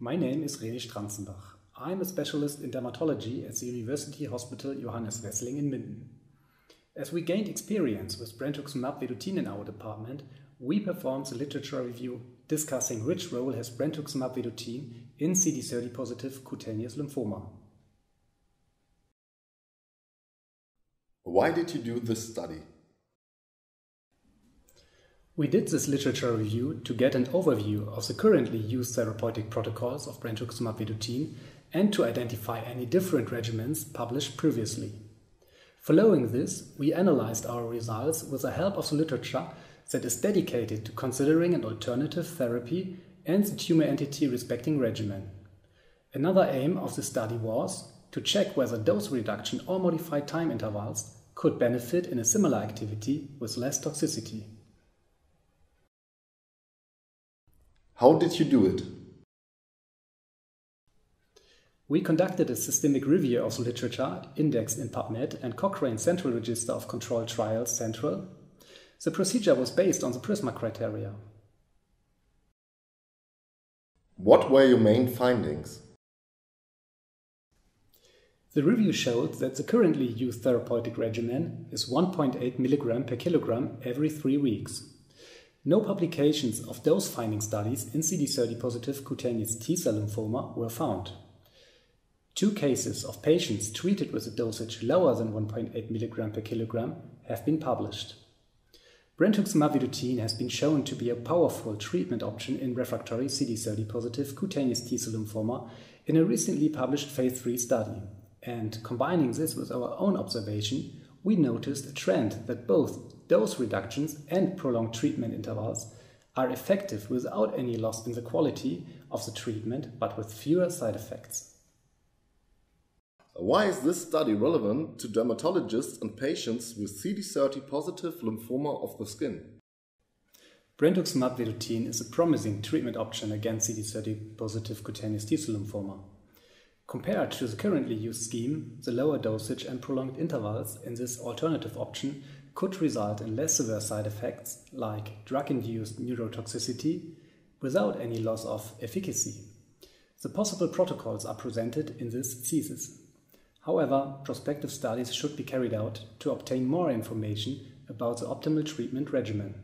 My name is René Stranzenbach. I'm a specialist in dermatology at the University Hospital Johannes Wesling in Minden. As we gained experience with brentuximab vedotin in our department, we performed a literature review discussing which role has brentuximab vedotin in CD30 positive cutaneous lymphoma. Why did you do this study? We did this literature review to get an overview of the currently used therapeutic protocols of brentuximab vedotin and to identify any different regimens published previously. Following this, we analyzed our results with the help of the literature that is dedicated to considering an alternative therapy and the tumor entity respecting regimen. Another aim of the study was to check whether dose reduction or modified time intervals could benefit in a similar activity with less toxicity. How did you do it? We conducted a systemic review of the literature indexed in PubMed and Cochrane Central Register of Controlled Trials Central. The procedure was based on the PRISMA criteria. What were your main findings? The review showed that the currently used therapeutic regimen is 1.8 mg per kilogram every three weeks. No publications of dose finding studies in CD30 positive cutaneous T cell lymphoma were found. Two cases of patients treated with a dosage lower than 1.8 mg per kilogram have been published. Brentuximab vedotin has been shown to be a powerful treatment option in refractory CD30 positive cutaneous T cell lymphoma in a recently published phase 3 study. And combining this with our own observation, we noticed a trend that both dose reductions and prolonged treatment intervals are effective without any loss in the quality of the treatment but with fewer side effects. Why is this study relevant to dermatologists and patients with CD30 positive lymphoma of the skin? Brentuximab vedotin is a promising treatment option against CD30 positive cutaneous T-cell lymphoma. Compared to the currently used scheme, the lower dosage and prolonged intervals in this alternative option could result in less severe side effects like drug-induced neurotoxicity without any loss of efficacy. The possible protocols are presented in this thesis. However, prospective studies should be carried out to obtain more information about the optimal treatment regimen.